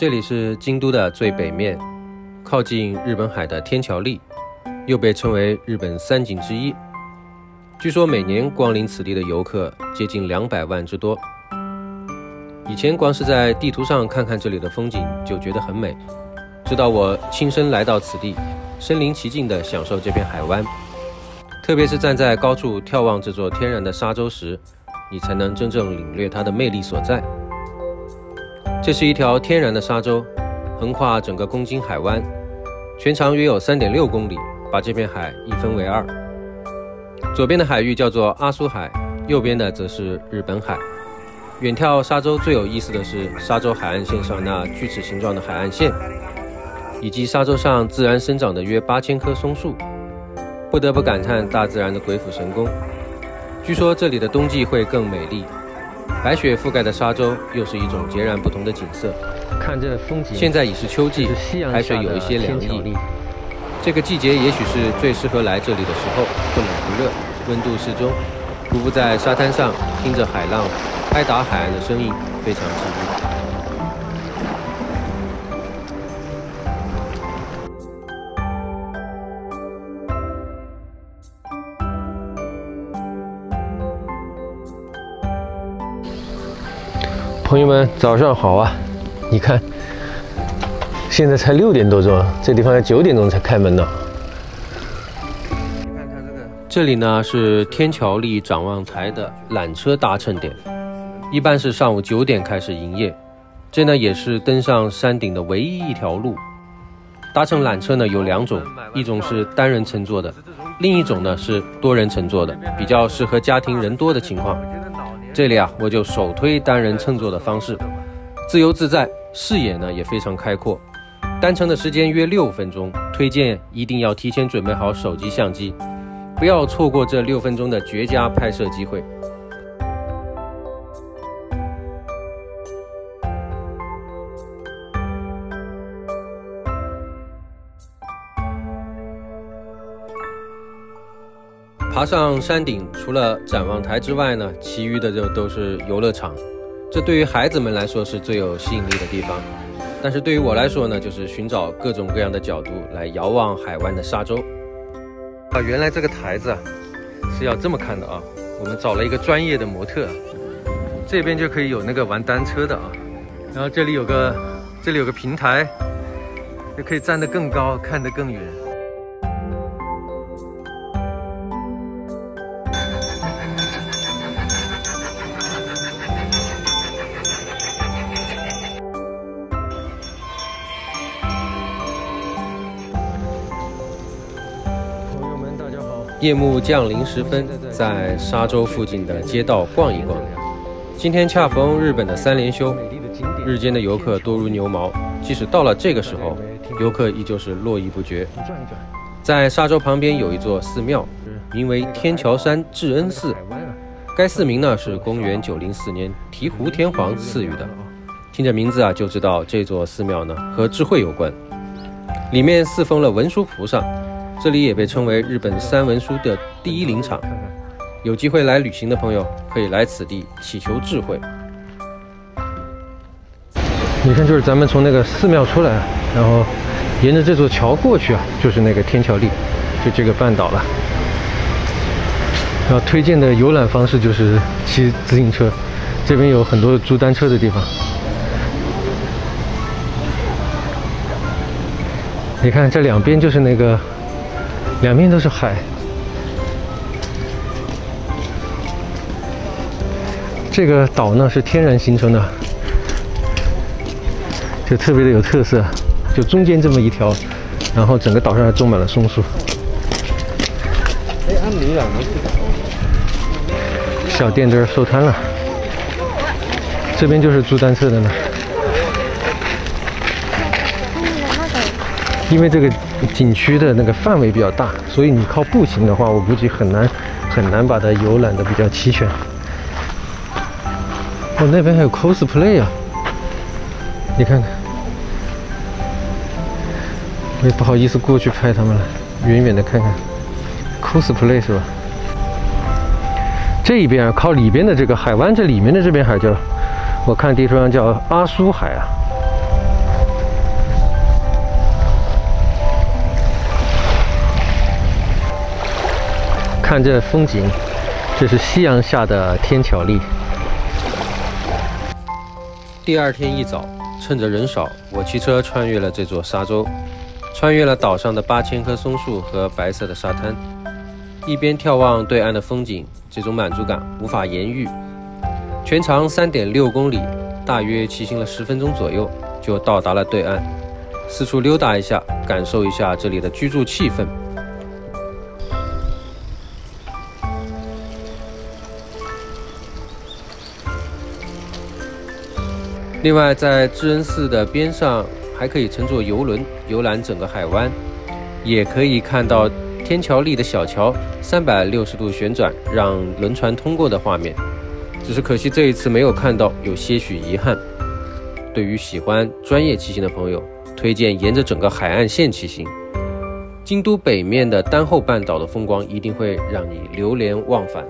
这里是京都的最北面，靠近日本海的天桥立，又被称为日本三景之一。据说每年光临此地的游客接近两百万之多。以前光是在地图上看看这里的风景就觉得很美，直到我亲身来到此地，身临其境地享受这片海湾。特别是站在高处眺望这座天然的沙洲时，你才能真正领略它的魅力所在。这是一条天然的沙洲，横跨整个宫津海湾，全长约有三点六公里，把这片海一分为二。左边的海域叫做阿苏海，右边的则是日本海。远眺沙洲最有意思的是沙洲海岸线上那锯齿形状的海岸线，以及沙洲上自然生长的约八千棵松树，不得不感叹大自然的鬼斧神工。据说这里的冬季会更美丽。白雪覆盖的沙洲又是一种截然不同的景色。看这风景，现在已是秋季，海水有一些凉意。这个季节也许是最适合来这里的时候，不冷不热，温度适中，徒步在沙滩上，听着海浪拍打海岸的声音，非常治愈。朋友们，早上好啊！你看，现在才六点多钟，这地方要九点钟才开门呢。你看它这个，这里呢是天桥立展望台的缆车搭乘点，一般是上午九点开始营业。这呢也是登上山顶的唯一一条路。搭乘缆车呢有两种，一种是单人乘坐的，另一种呢是多人乘坐的，比较适合家庭人多的情况。这里啊，我就首推单人乘坐的方式，自由自在，视野呢也非常开阔。单程的时间约六分钟，推荐一定要提前准备好手机相机，不要错过这六分钟的绝佳拍摄机会。爬上山顶，除了展望台之外呢，其余的就都是游乐场。这对于孩子们来说是最有吸引力的地方，但是对于我来说呢，就是寻找各种各样的角度来遥望海湾的沙洲。啊，原来这个台子是要这么看的啊！我们找了一个专业的模特，这边就可以有那个玩单车的啊，然后这里有个这里有个平台，就可以站得更高，看得更远。夜幕降临时分，在沙洲附近的街道逛一逛。今天恰逢日本的三连休，日间的游客多如牛毛。即使到了这个时候，游客依旧是络绎不绝。在沙洲旁边有一座寺庙，名为天桥山智恩寺。该寺名呢是公元九零四年醍醐天皇赐予的。听着名字啊，就知道这座寺庙呢和智慧有关。里面侍奉了文殊菩萨。这里也被称为日本三文书的第一林场，有机会来旅行的朋友可以来此地祈求智慧。你看，就是咱们从那个寺庙出来，然后沿着这座桥过去啊，就是那个天桥立，就这个半岛了。然后推荐的游览方式就是骑自行车，这边有很多租单车的地方。你看，这两边就是那个。两边都是海，这个岛呢是天然形成的，就特别的有特色。就中间这么一条，然后整个岛上还种满了松树。哎，按米两能小店这儿收摊了，这边就是租单车的呢。因为这个景区的那个范围比较大，所以你靠步行的话，我估计很难很难把它游览的比较齐全。哦，那边还有 cosplay 啊，你看看，我也不好意思过去拍他们了，远远的看看，cosplay 是吧？这一边靠里边的这个海湾，这里面的这边海叫，我看地图上叫阿苏海啊。看这风景，这是夕阳下的天桥立。第二天一早，趁着人少，我骑车穿越了这座沙洲，穿越了岛上的八千棵松树和白色的沙滩，一边眺望对岸的风景，这种满足感无法言喻。全长三点六公里，大约骑行了十分钟左右，就到达了对岸。四处溜达一下，感受一下这里的居住气氛。另外，在知恩寺的边上，还可以乘坐游轮游览整个海湾，也可以看到天桥立的小桥三百六十度旋转，让轮船通过的画面。只是可惜这一次没有看到，有些许遗憾。对于喜欢专业骑行的朋友，推荐沿着整个海岸线骑行。京都北面的丹后半岛的风光一定会让你流连忘返。